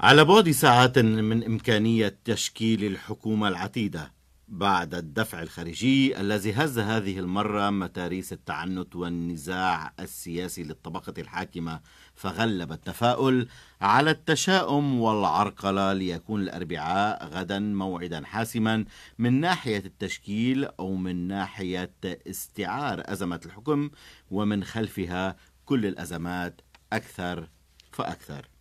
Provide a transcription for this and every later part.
على بعد ساعات من إمكانية تشكيل الحكومة العتيدة بعد الدفع الخارجي الذي هز هذه المرة متاريس التعنت والنزاع السياسي للطبقة الحاكمة فغلب التفاؤل على التشاؤم والعرقلة ليكون الأربعاء غدا موعدا حاسما من ناحية التشكيل أو من ناحية استعار أزمة الحكم ومن خلفها كل الأزمات أكثر فأكثر.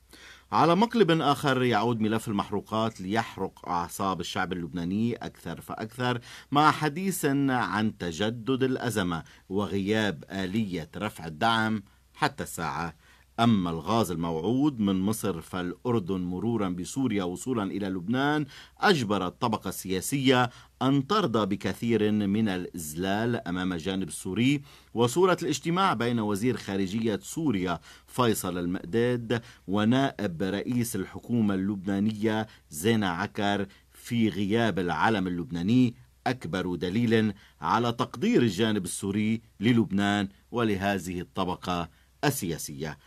على مقلب آخر يعود ملف المحروقات ليحرق أعصاب الشعب اللبناني أكثر فأكثر مع حديث عن تجدد الأزمة وغياب آلية رفع الدعم حتى الساعة أما الغاز الموعود من مصر فالأردن مرورا بسوريا وصولا إلى لبنان أجبر الطبقة السياسية أن ترضى بكثير من الإذلال أمام الجانب السوري وصورة الاجتماع بين وزير خارجية سوريا فيصل المقداد ونائب رئيس الحكومة اللبنانية زينة عكر في غياب العلم اللبناني أكبر دليل على تقدير الجانب السوري للبنان ولهذه الطبقة السياسية.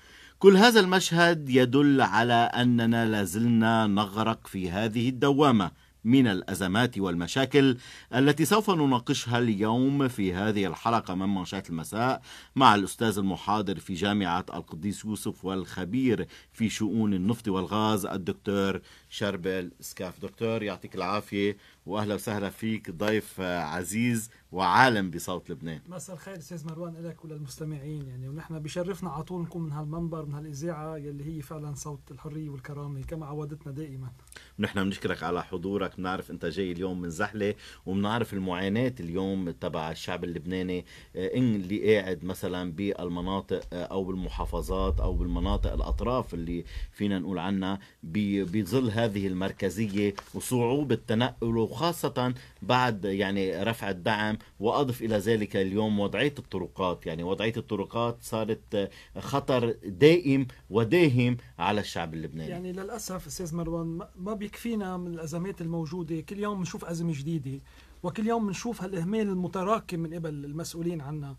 كل هذا المشهد يدل على أننا لازلنا نغرق في هذه الدوامة من الأزمات والمشاكل التي سوف نناقشها اليوم في هذه الحلقة من منشآت المساء مع الأستاذ المحاضر في جامعة القديس يوسف والخبير في شؤون النفط والغاز الدكتور شربل سكاف. دكتور يعطيك العافية وأهلا وسهلا فيك ضيف عزيز وعالم بصوت لبنان. مساء الخير أستاذ مروان لك وللمستمعين. يعني ونحن بشرفنا على طول نكون من هالمنبر من هالإذاعة يلي هي فعلا صوت الحرية والكرامة كما عودتنا دائما. نحن بنشكرك على حضورك. بنعرف أنت جاي اليوم من زحلة وبنعرف المعاناة اليوم تبع الشعب اللبناني آه، إن اللي قاعد مثلا بالمناطق آه، أو بالمحافظات أو بالمناطق الأطراف اللي فينا نقول عنها بظل هذه المركزية وصعوبه التنقل وخاصة بعد يعني رفع الدعم وأضف إلى ذلك اليوم وضعية الطرقات. يعني وضعية الطرقات صارت خطر دائم وداهم على الشعب اللبناني. يعني للأسف أستاذ مروان ما بيكفينا من الأزمات الموجودة. كل يوم بنشوف أزمة جديدة وكل يوم بنشوف هالإهمال المتراكم من قبل المسؤولين عنا.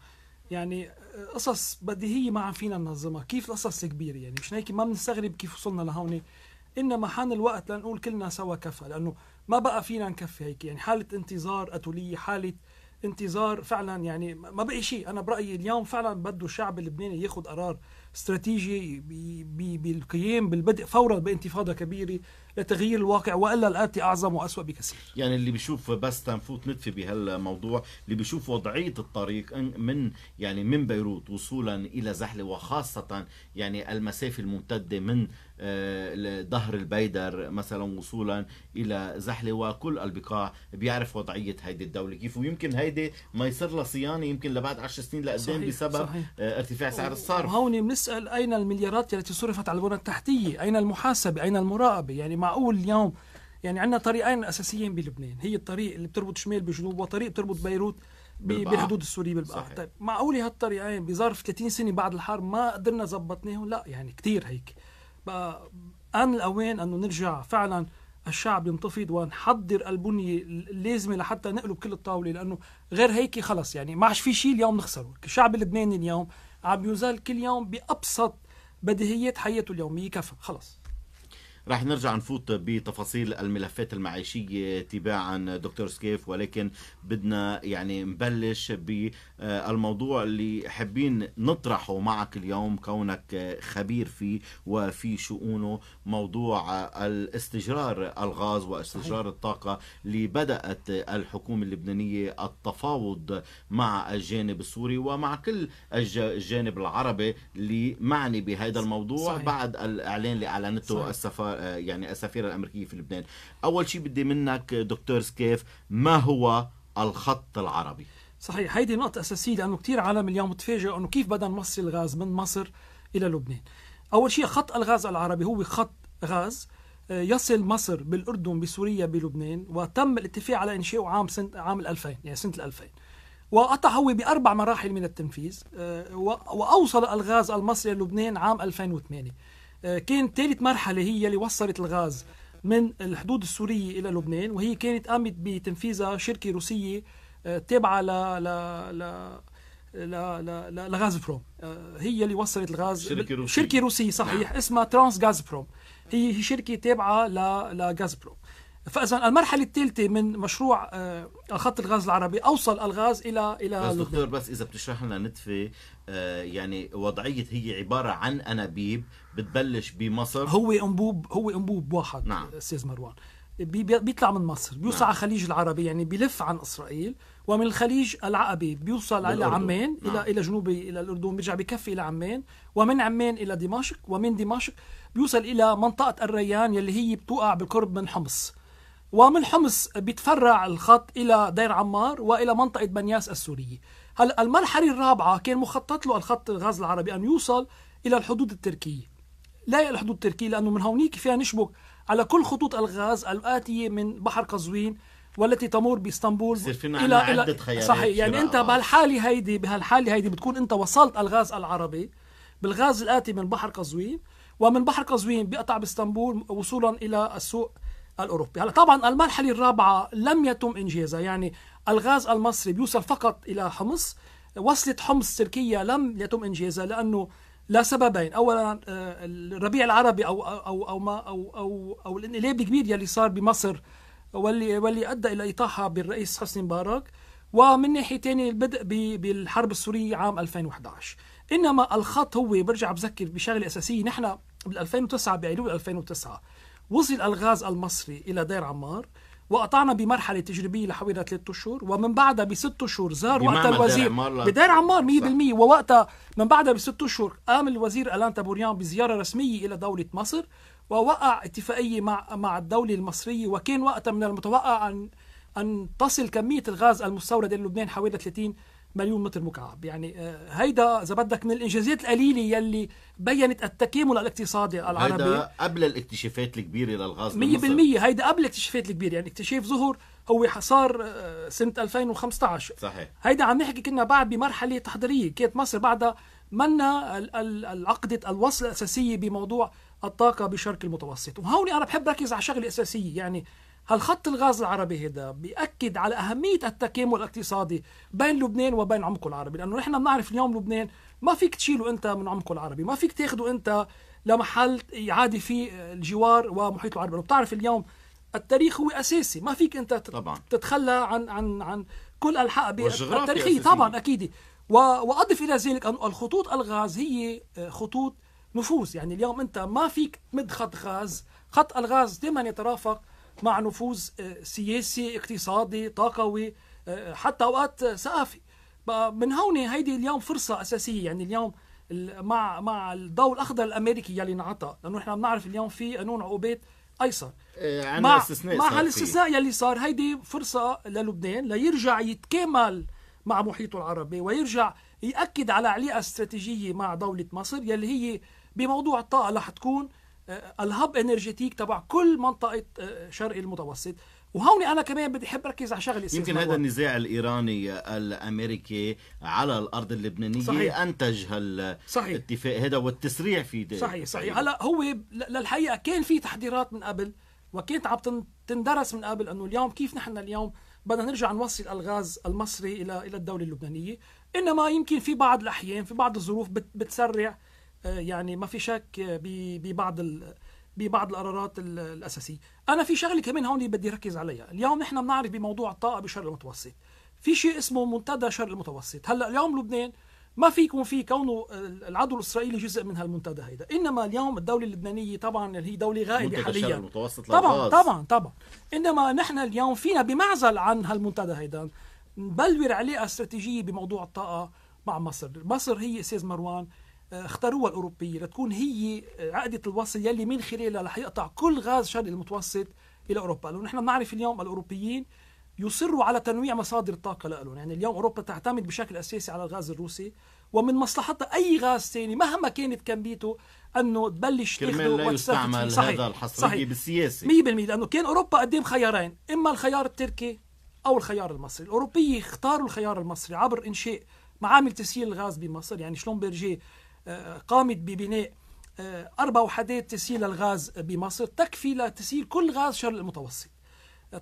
يعني قصص بديهية ما عم فينا ننظمها. كيف القصص كبيرة؟ يعني مش هيك ما بنستغرب كيف وصلنا لهون. انما حان الوقت لنقول كلنا سوا كفى لأنه ما بقى فينا نكفي هيك. يعني حالة انتظار أتولية حالة انتظار فعلا يعني ما بقي شيء. أنا برأيي اليوم فعلا بده الشعب اللبناني ياخذ قرار استراتيجي بالقيام بالبدء فورا بانتفاضة كبيرة لتغيير الواقع وإلا الآتي أعظم وأسوأ بكثير. يعني اللي بيشوف بس تنفوت نتفي بهالموضوع اللي بيشوف وضعية الطريق من يعني من بيروت وصولا إلى زحلة وخاصة يعني المسافة الممتدة من آه، ظهر البيدر مثلا وصولا إلى زحلة وكل البقاع بيعرف وضعية هيدي الدولة كيف. ويمكن هيدي ما يصير لها صيانه يمكن لبعد 10 سنين لقدام بسبب صحيح. آه، ارتفاع سعر الصرف. وهون بنسال أين المليارات التي صرفت على البنى التحتيه أين المحاسبه أين المراقبه يعني معقول اليوم. يعني عندنا طريقين اساسيين بلبنان. هي الطريق اللي بتربط شمال بجنوب وطريق بتربط بيروت بالحدود السورية بالبقاع طيب معقوله هالطريقين بظرف 30 سنة بعد الحرب ما قدرنا زبطناهم لا يعني كثير هيك. بقى آن الأوان أنه نرجع فعلا الشعب ينتفض ونحضر البنية اللازمة لحتى نقلب كل الطاولة لأنه غير هيك خلص. يعني ما عادش في شيء اليوم نخسره. الشعب اللبناني اليوم عم يزال كل يوم بأبسط بديهيات حياته اليومية. كفى. خلص. رح نرجع نفوت بتفاصيل الملفات المعيشية تباعا دكتور سكيف ولكن بدنا يعني نبلش بالموضوع اللي حابين نطرحه معك اليوم كونك خبير فيه وفي شؤونه موضوع الاستجرار الغاز واستجرار الطاقة اللي بدأت الحكومة اللبنانية التفاوض مع الجانب السوري ومع كل الجانب العربي اللي معني بهذا الموضوع صحيح. بعد الإعلان اللي أعلنته السفارة. يعني السفيرة الأمريكية في لبنان. أول شيء بدي منك دكتور سكيف ما هو الخط العربي؟ صحيح هيدي نقطة أساسية لأنه كثير عالم اليوم متفاجئ أنه كيف بدنا نوصل الغاز من مصر إلى لبنان. أول شيء خط الغاز العربي هو خط غاز آه، يصل مصر بالأردن بسوريا بلبنان وتم الاتفاق على إنشاؤه عام سنة عام 2000 يعني سنة 2000 وقطع هو بأربع مراحل من التنفيذ آه، وأوصل الغاز المصري للبنان عام 2008 آه، كانت ثالث مرحلة هي اللي وصلت الغاز من الحدود السورية إلى لبنان وهي كانت قامت بتنفيذها شركة روسية آه، تابعة ل ل ل لغاز بروم. آه، هي اللي وصلت الغاز. شركة روسية. شركة روسية صحيح اسمها ترانس غاز بروم. هي هي شركة تابعة لغازبروم فإذا المرحلة الثالثة من مشروع آه، خط الغاز العربي أوصل الغاز إلى إلى بس دكتور بس إذا بتشرح لنا نتفة آه، يعني وضعية هي عبارة عن أنابيب بتبلش بمصر هو أنبوب هو أنبوب واحد نعم. أستاذ مروان بيطلع من مصر بيوصل نعم. على الخليج العربي يعني بيلف عن إسرائيل ومن الخليج العقبي بيوصل إلى عمان نعم. إلى إلى جنوب إلى الأردن بيرجع بكفي إلى عمان ومن عمان إلى دمشق ومن دمشق بيوصل إلى منطقة الريان يلي هي بتوقع بالقرب من حمص ومن حمص بيتفرع الخط إلى دير عمار وإلى منطقة بنياس السورية. هلا المرحلة الرابعة كان مخطط له الخط الغاز العربي أن يوصل إلى الحدود التركية. لا إلى الحدود التركية لأنه من هونيك فيها نشبك على كل خطوط الغاز الآتية من بحر قزوين والتي تمر بإسطنبول إلى إلى عدة خيارات صحيح يعني أنت بهالحالة هيدي بهالحالة هيدي بتكون أنت وصلت الغاز العربي بالغاز الآتي من بحر قزوين ومن بحر قزوين بيقطع بإسطنبول وصولا إلى السوق الأوروبي. هلا طبعا المرحلة الرابعة لم يتم إنجازها. يعني الغاز المصري بيوصل فقط إلى حمص. وصلت حمص تركيا لم يتم إنجازها لأنه لسببين اولا آه، الربيع العربي أو أو أو ما أو أو أو الانقلاب الكبير يلي صار بمصر واللي واللي أدى إلى اطاحه بالرئيس حسني مبارك. ومن ناحية ثانية البدء بالحرب السورية عام 2011 إنما الخط هو برجع بذكر بشغلة أساسية نحن بال 2009 بايلول 2009 وصل الغاز المصري إلى دير عمار وقطعنا بمرحلة تجريبية لحوالي ثلاثة أشهر ومن بعدها بست أشهر زار وقتها الوزير. بدير عمار 100% ووقتها من بعدها بست أشهر قام الوزير ألان تابوريان بزيارة رسمية إلى دولة مصر ووقع اتفاقية مع مع الدولة المصرية وكان وقتها من المتوقع أن أن تصل كمية الغاز المستورد إلى لبنان حوالي 30 مليون متر مكعب. يعني آه، هيدا إذا بدك من الإنجازات القليلة يلي بينت التكامل الاقتصادي العربي. هيدا قبل الاكتشافات الكبيرة للغاز 100% هيدا قبل الاكتشافات الكبيرة. يعني اكتشاف ظهر هو صار آه، سنة 2015 صحيح. هيدا عم نحكي كنا بعد بمرحلة تحضيرية. كانت مصر بعدها منا العقدة الوصل الأساسية بموضوع الطاقة بشرق المتوسط. وهون أنا بحب ركز على شغلة أساسية. يعني هالخط الغاز العربي هذا بيأكد على أهمية التكامل الاقتصادي بين لبنان وبين عمقه العربي. لأنه نحن بنعرف اليوم لبنان ما فيك تشيله أنت من عمقه العربي ما فيك تاخده أنت لمحل يعادي فيه الجوار ومحيط العربي. بتعرف اليوم التاريخ هو أساسي ما فيك أنت طبعا. تتخلى عن عن عن كل الحق التاريخية. طبعا أكيد. وأضف إلى ذلك أن الخطوط الغاز هي خطوط نفوذ. يعني اليوم أنت ما فيك تمد خط غاز. خط الغاز دائما يترافق مع نفوذ آه، سياسي اقتصادي طاقوي آه، حتى أوقات ثقافي. من هون هيدي اليوم فرصة أساسية. يعني اليوم مع مع الضوء الأخضر الأمريكي يلي انعطى لأنه نحن بنعرف اليوم في قانون عقوبات أيسر. إيه مع استثناء مع هالاستثناء يلي صار هيدي فرصة للبنان ليرجع يتكامل مع محيطه العربي ويرجع يأكد على علاقه استراتيجية مع دولة مصر يلي هي بموضوع الطاقة رح تكون آه، الهب انرجيتيك تبع كل منطقة آه، شرق المتوسط. وهون أنا كمان بدي أحب أركز على شغلة يمكن هذا النزاع الإيراني الأمريكي على الأرض اللبنانية صحيح. أنتج هالاتفاق هذا والتسريع في ده صحيح صحيح. هلا هو للحقيقة كان في تحضيرات من قبل وكانت عم تندرس من قبل إنه اليوم كيف نحن اليوم بدنا نرجع نوصل الغاز المصري إلى إلى الدولة اللبنانية. إنما يمكن في بعض الأحيان في بعض الظروف بتسرع آه، يعني ما في شك ببعض ببعض القرارات الأساسية. أنا في شغله كمان هون بدي ركز عليها. اليوم نحن بنعرف بموضوع الطاقة بشرق المتوسط. في شيء اسمه منتدى شرق المتوسط. هلأ اليوم لبنان ما في يكون في كونه العدو الإسرائيلي جزء من هالمنتدى هيدا. إنما اليوم الدولة اللبنانية طبعا اللي هي دولة غائبة حاليا. المتوسط طبعا طبعا طبعا. إنما نحن اليوم فينا بمعزل عن هالمنتدى هيدا. نبلور علاقه استراتيجية بموضوع الطاقة مع مصر. مصر هي أستاذ مروان. اختاروها الأوروبية لتكون هي عقدة الوصل يلي من خلالها رح يقطع كل غاز شرق المتوسط إلى أوروبا. لأنه نحن بنعرف اليوم الأوروبيين يصروا على تنويع مصادر الطاقه لهم يعني اليوم أوروبا تعتمد بشكل أساسي على الغاز الروسي ومن مصلحتها أي غاز ثاني مهما كانت كميته أنه تبلش تاخذه لا يستعمل صحيح. هذا الحصريه بالسياسة. 100% لأنه كان أوروبا قدام خيارين إما الخيار التركي أو الخيار المصري. الاوروبيين اختاروا الخيار المصري عبر إنشاء معامل تسييل الغاز بمصر. يعني شلونبرجي قامت ببناء آه، أربع وحدات تسييل الغاز بمصر تكفي لتسييل كل غاز شرق المتوسط.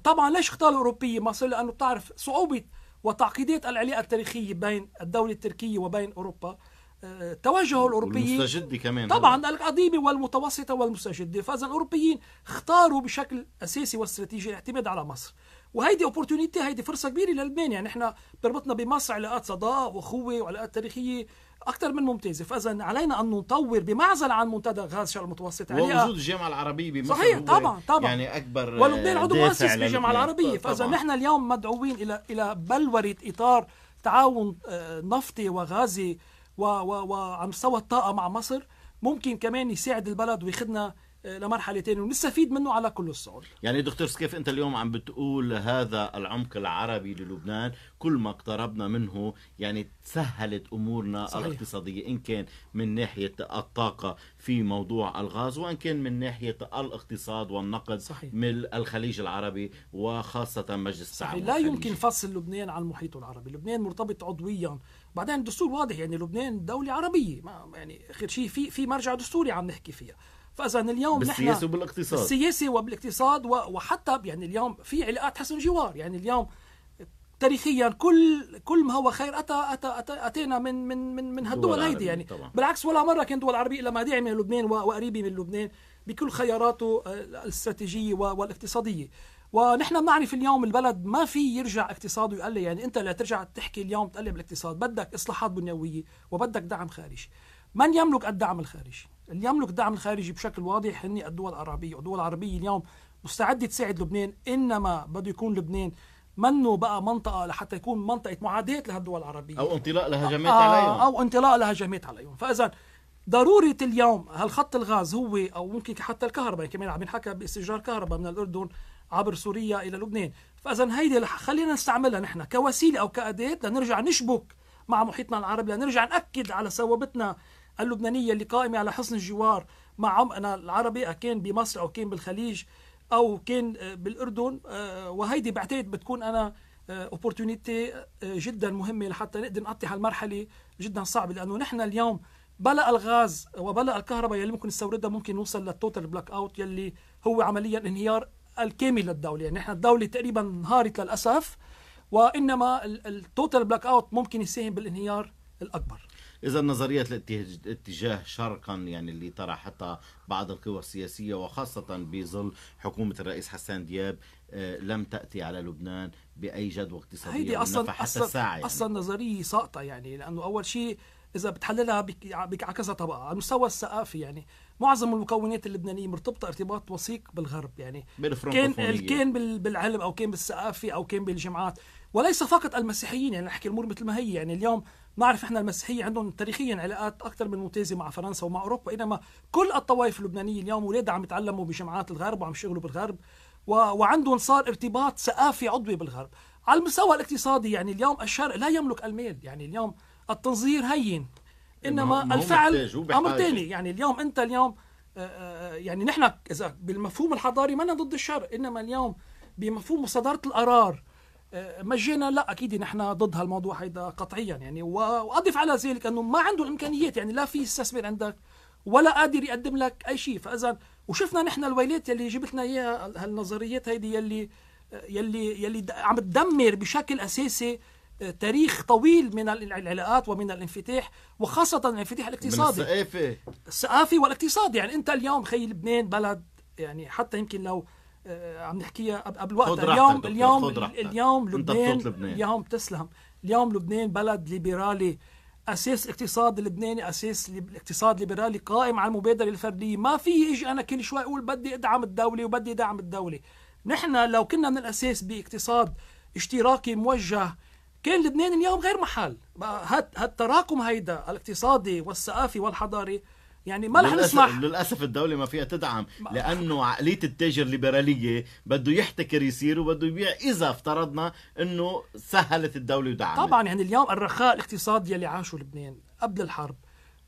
طبعا ليش اختار الأوروبية مصر؟ لأنه بتعرف صعوبة وتعقيدات العلاقة التاريخية بين الدولة التركية وبين أوروبا. آه، توجه الأوروبيين والمستجدي كمان. طبعا القديمة والمتوسطة والمستجدة. فإذا الأوروبيين اختاروا بشكل أساسي واستراتيجي الاعتماد على مصر. وهيدي اوبورتونيتي هيدي فرصة كبيرة للبنان يعني إحنا بربطنا بمصر علاقات صداقه واخوه وعلاقات تاريخية. أكثر من ممتازة. فاذا علينا أن نطور بمعزل عن منتدى غاز الشرق المتوسط. ووجود الجامعة العربيه بمصر صحيح طبعا طبعا. يعني أكبر ولبنان عضو مؤسس بالجامعة العربيه فاذا نحن اليوم مدعوين إلى إلى بلوره إطار تعاون آه، نفطي وغازي وعلى مستوى الطاقة مع مصر. ممكن كمان يساعد البلد وياخذنا لمرحله ثانية ونستفيد منه على كل الصعود. يعني دكتور سكيف أنت اليوم عم بتقول هذا العمق العربي للبنان كل ما اقتربنا منه يعني تسهلت أمورنا صحيح. الاقتصادية إن كان من ناحية الطاقة في موضوع الغاز وإن كان من ناحية الاقتصاد والنقد صحيح. من الخليج العربي وخاصة مجلس التعاون لا يمكن فصل لبنان عن المحيط العربي. لبنان مرتبط عضويا. بعدين الدستور واضح يعني لبنان دولة عربية. ما يعني اخر شيء في في مرجع دستوري عم نحكي فيها. فاذا اليوم بالسياسة وبالاقتصاد. بالسياسة وبالاقتصاد وحتى يعني اليوم في علاقات حسن جوار يعني اليوم تاريخيا كل كل ما هو خير اتى اتى, أتى أتينا من من من من هالدول هيدي يعني. طبعا. بالعكس ولا مرة كان دول عربية الا داعي من لبنان وقريبة من لبنان بكل خياراته آه، الاستراتيجية والاقتصادية. ونحن بنعرف اليوم البلد ما في يرجع اقتصاده يقل يعني أنت لا ترجع تحكي اليوم تقلب الاقتصاد بدك إصلاحات بنيوية وبدك دعم خارجي. من يملك الدعم الخارجي؟ اللي يملك الدعم الخارجي بشكل واضح هن الدول العربية. والدول العربية اليوم مستعدة تساعد لبنان إنما بده يكون لبنان منه بقى منطقة لحتى يكون منطقة معاداة لهالدول العربية. أو انطلاق لهجمات آه عليهم. أو انطلاق لهجمات عليهم. فإذا ضرورة اليوم هالخط الغاز هو أو ممكن حتى الكهرباء يعني كمان عم ينحكى باستئجار كهرباء من الأردن عبر سوريا إلى لبنان. فإذا هيدي خلينا نستعملها نحن كوسيلة أو كأداة لنرجع نشبك مع محيطنا العربي لنرجع نأكد على ثوابتنا اللبنانية اللي قائمة على حسن الجوار مع عمقنا العربي كان بمصر أو كان بالخليج أو كان آه، بالأردن آه، وهيدي بعتقد بتكون an opportunity آه، جدا مهمة لحتى نقدر نقطع هالمرحلة جدا صعبة لأنه نحن اليوم بلا الغاز وبلا الكهرباء يلي ممكن نستوردها ممكن نوصل لل total blackout يلي هو عمليا انهيار الكامل للدولة. يعني نحن الدولة تقريبا انهارت للأسف وإنما ال total blackout ممكن يساهم بالانهيار الأكبر. إذا نظرية الاتجاه شرقا يعني اللي حتى بعض القوى السياسية وخاصة بظل حكومة الرئيس حسان دياب آه، لم تأتي على لبنان بأي جدوى اقتصادية هيدي أصلا حتى أصلا الساعة يعني. أصلا نظرية ساقطة يعني لأنه أول شيء إذا بتحللها على كذا طبقة على المستوى الثقافي يعني معظم المكونات اللبنانية مرتبطة ارتباط وثيق بالغرب يعني كان كان بالعلم أو كان بالثقافة أو كان بالجامعات وليس فقط المسيحيين يعني نحكي الأمور مثل ما هي. يعني اليوم نعرف إحنا المسيحية عندهم تاريخيا علاقات أكثر من ممتازة مع فرنسا ومع أوروبا بينما كل الطوائف اللبنانية اليوم اولادها عم يتعلموا بجامعات الغرب وعم يشتغلوا بالغرب و... وعندهم صار ارتباط ثقافي عضوي بالغرب. على المستوى الاقتصادي يعني اليوم الشرق لا يملك المال يعني اليوم التنظير هين. إنما الفعل أمر ثاني يعني اليوم أنت اليوم آه، آه، يعني نحن إذا بالمفهوم الحضاري ما ضد الشرق إنما اليوم بمفهوم مصادرة القرار آه، مجانا لا أكيد نحن ضد هالموضوع هيدا قطعيا. يعني وأضف على ذلك أنه ما عنده الامكانيات يعني لا في يستثمر عندك ولا قادر يقدم لك أي شيء. فاذا وشفنا نحن الويلات يلي جبت لنا إياها هالنظريات هيدي يلي يلي يلي عم تدمر بشكل أساسي آه، تاريخ طويل من العلاقات ومن الانفتاح وخاصة الانفتاح الاقتصادي. من الثقافة الثقافي والاقتصادي. يعني أنت اليوم خي لبنان بلد يعني حتى يمكن لو آه، عم نحكيها قبل وقت اليوم اليوم اليوم لبنان اليوم تسلم. اليوم لبنان بلد ليبرالي. أساس الاقتصاد اللبناني أساس الاقتصاد الليبرالي قائم على المبادرة الفردية. ما في يجي أنا كل شوي أقول بدي أدعم الدولة وبدي أدعم الدولة. نحن لو كنا من الأساس بإقتصاد اشتراكي موجه كان لبنان اليوم غير محل. هالتراكم هيدا الاقتصادي والثقافي والحضاري يعني ما رح نسمح. للأسف الدولة ما فيها تدعم لأنه عقلية التاجر الليبرالية بده يحتكر يصير وبده يبيع إذا افترضنا إنه سهلت الدولة ودعمت. طبعا يعني اليوم الرخاء الاقتصادي اللي عاشه لبنان قبل الحرب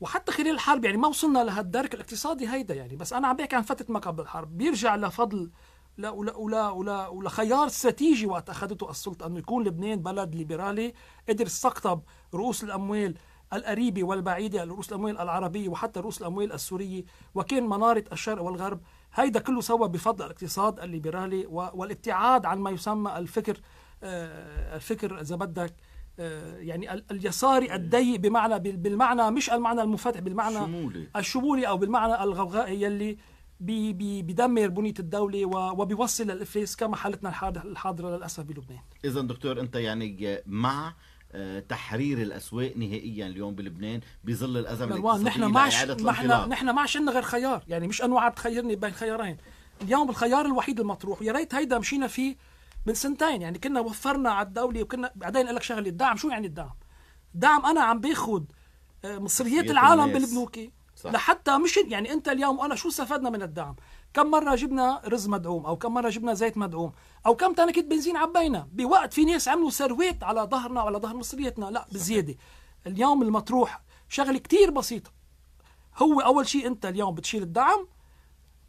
وحتى خلال الحرب يعني ما وصلنا لهالدرك الاقتصادي هيدا يعني. بس أنا عم بحكي عن فترة ما قبل الحرب. بيرجع لفضل لا ولا ولا ولا ولا خيار استراتيجي وقت أخذته السلطة أنه يكون لبنان بلد ليبرالي قدر استقطب رؤوس الأموال القريبة والبعيدة رؤوس الأموال العربية وحتى رؤوس الأموال السورية وكان منارة الشرق والغرب هيدا كله سوى بفضل الاقتصاد الليبرالي والابتعاد عن ما يسمى الفكر آه، الفكر إذا بدك آه، يعني اليساري الضيق بمعنى بالمعنى مش المعنى المنفتح بالمعنى شمولي. الشمولي أو بالمعنى الغوغائي يلي بدمر بنية الدولة وبيوصل للافلاس كما حالتنا الحاضرة للأسف بلبنان. اذا دكتور أنت يعني مع آه، تحرير الأسواق نهائيا اليوم بلبنان بظل الأزمة الاقتصادية نحن معش نحن نحن معش عندنا غير خيار؟ يعني مش عم تخيرني بين خيارين. اليوم الخيار الوحيد المطروح ويا ريت هيدا مشينا فيه من سنتين. يعني كنا وفرنا على الدولة وكنا بعدين لك شغلة الدعم شو يعني الدعم؟ دعم أنا عم باخذ آه، مصريات العالم بالبنوكة صح. لحتى مش يعني أنت اليوم وأنا شو استفدنا من الدعم؟ كم مرة جبنا رز مدعوم أو كم مرة جبنا زيت مدعوم أو كم تنكة بنزين عبينا؟ بوقت في ناس عملوا سرويت على ظهرنا وعلى ظهر مصريتنا. لا بزيادة. اليوم المطروح شغلة كتير بسيطة. هو أول شيء أنت اليوم بتشيل الدعم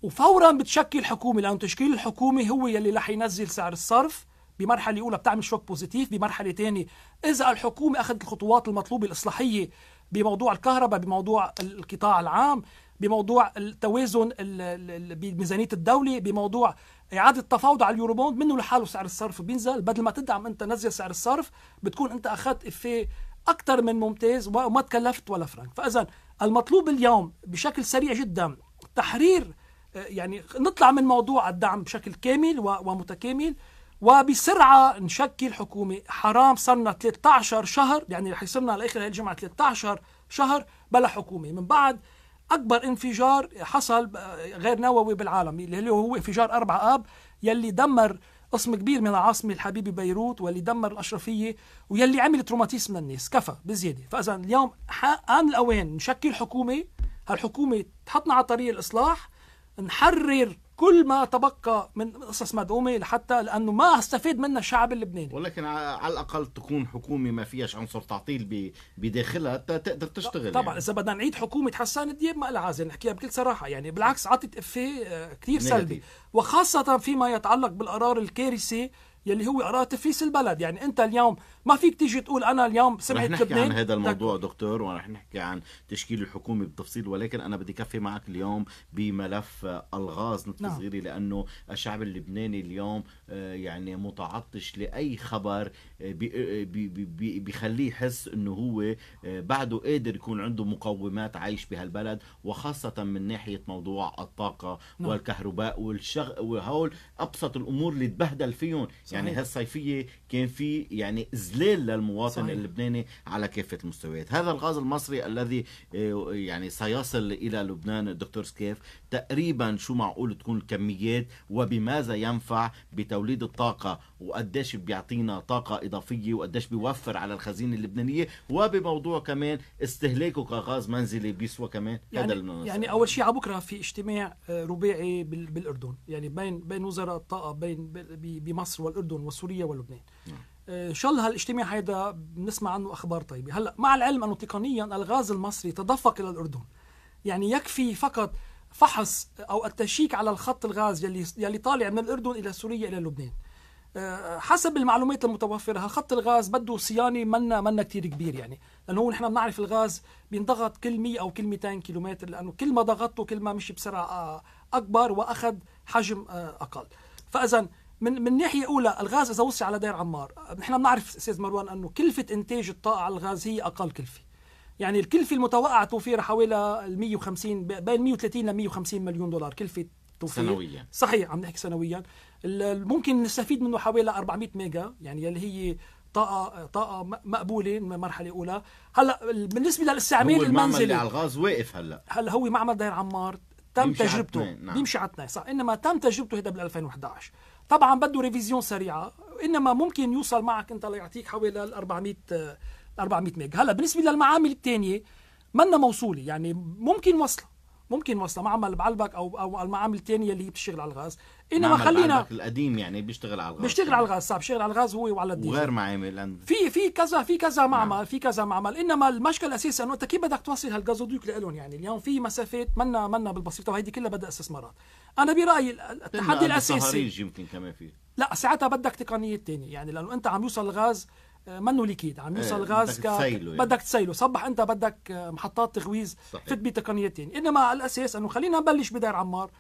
وفورا بتشكل حكومة لأن تشكيل الحكومة هو يلي رح ينزل سعر الصرف بمرحلة أولى بتعمل choc positif. بمرحلة ثانية إذا الحكومة أخذت الخطوات المطلوبة الإصلاحية بموضوع الكهرباء بموضوع القطاع العام بموضوع التوازن بميزانية الدولة بموضوع إعادة التفاوض على اليوروبوند منه لحاله سعر الصرف بينزل. بدل ما تدعم أنت نزل سعر الصرف بتكون أنت أخذت إفيه أكثر من ممتاز وما تكلفت ولا فرنك. فإذا المطلوب اليوم بشكل سريع جدا تحرير يعني نطلع من موضوع الدعم بشكل كامل ومتكامل. وبسرعة نشكل حكومة. حرام صرنا 13 شهر يعني رح يصيرنا لآخر هاي الجمعة 13 شهر بلا حكومة. من بعد أكبر انفجار حصل غير نووي بالعالم اللي هو انفجار 4 آب يلي دمر قسم كبير من العاصمة الحبيبة بيروت واللي دمر الأشرفية واللي عمل تروماتيزم للناس كفى بزيادة. فإذا اليوم آن الأوان نشكل حكومة. هالحكومة تحطنا على طريق الإصلاح نحرر كل ما تبقى من قصص مدعومة لحتى لأنه ما أستفيد منها الشعب اللبناني. ولكن على الأقل تكون حكومة ما فيهاش عنصر تعطيل بداخلها تقدر تشتغل طبعا يعني. إذا بدنا نعيد حكومة حسان دياب ما لها عازل نحكيها بكل صراحة يعني. بالعكس عطت إفيه آه، كثير سلبي. وخاصة فيما يتعلق بالقرار الكارثي يلي هو قرار تفليس البلد يعني أنت اليوم ما فيك تيجي تقول أنا اليوم سمعت رح نحكي عن هذا الموضوع دكتور ورح نحكي عن تشكيل الحكومة بالتفصيل ولكن أنا بدي كفي معك اليوم بملف الغاز نطفي نعم. صغيري لأنه الشعب اللبناني اليوم آه، يعني متعطش لأي خبر آه، آه، بيخليه يحس إنه هو بعده قادر يكون عنده مقومات عايش بهالبلد وخاصة من ناحية موضوع الطاقة نعم. والكهرباء والشغ وهول أبسط الأمور اللي تبهدل فيهم يعني هالصيفية كان في يعني اذلال للمواطن صحيح. اللبناني على كافة المستويات. هذا الغاز المصري الذي آه، يعني سيصل إلى لبنان الدكتور سكيف تقريبا شو معقول تكون الكميات وبماذا ينفع بتوليد الطاقة وقديش بيعطينا طاقة إضافية وقديش بيوفر على الخزينة اللبنانية وبموضوع كمان استهلاكه كغاز منزلي بيسوى كمان يعني هذا يعني أول شيء على بكرة في اجتماع آه، رباعي بالأردن يعني بين بين وزراء الطاقة بين بمصر والأردن وسوريا ولبنان. إن شاء الله هالاجتماع هيدا بنسمع عنه أخبار طيبة. هلأ مع العلم أنه تقنيا الغاز المصري تدفق إلى الأردن. يعني يكفي فقط فحص أو التشيك على الخط الغاز يلي يلي طالع من الأردن إلى سوريا إلى لبنان. آه، حسب المعلومات المتوفرة خط الغاز بده صيانة؟ منا منا كثير كبير يعني. لأنه هو نحن بنعرف الغاز بينضغط كل 100 أو كل 200 كيلومتر لأنه كل ما ضغطته كل ما مشي بسرعة آه، أكبر وأخذ حجم أقل. فاذا من من ناحية أولى الغاز إذا وصل على دير عمار نحن بنعرف أستاذ مروان أنه كلفة إنتاج الطاقة على الغاز هي أقل كلفة. يعني الكلفة المتوقعة توفيرها حوالي 150 بين 130 ل 150 مليون دولار كلفة توفير. سنويا. صحيح عم نحكي سنويا. ممكن نستفيد منه حوالي 400 ميجا يعني اللي هي طاقه طاقة مقبولة من مرحلة أولى. هلأ بالنسبة للاستعمال المنزلي اللي على الغاز واقف هلأ. هلأ هو معمل دير عمار تم تجربته نعم. بيمشي على اثنين صح. إنما تم تجربته هذا بال 2011 طبعا بده révision سريعة إنما ممكن يوصل معك أنت ليعطيك حوالي 400 400 ميجا. هلأ بالنسبة للمعامل الثانية منا موصولة يعني ممكن وصله ممكن وصله معمل بعلبك أو أو المعامل الثانية اللي هي بتشتغل على الغاز. إنما خلينا القديم يعني بيشتغل على الغاز. بيشتغل على الغاز صح بيشتغل على الغاز هو وعلى الديزل. وغير معامل في في كذا في كذا معمل نعم. في كذا معمل. إنما المشكلة الاساسيه أنه أنت كيف بدك توصل هالجازوديوك لهم يعني؟ اليوم في مسافات منا منا بالبسيطة وهيدي كلها بدها استثمارات. أنا برأيي التحدي الاساسي يمكن كمان في لا ساعتها بدك تقنية ثانية يعني لأنه أنت عم يوصل الغاز منه liquide. عم يوصل إيه الغاز بدك. تسيله يعني. بدك تسيله. صح أنت بدك آه، محطات تغويز فت بتقنيه ثانية انما الأساس إنه خلينا نبلش بدير عمار.